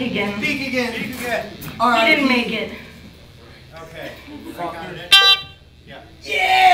peek again. Peek again. Peek again. All right. He didn't make it. Okay. Fuck. Yeah. Yeah.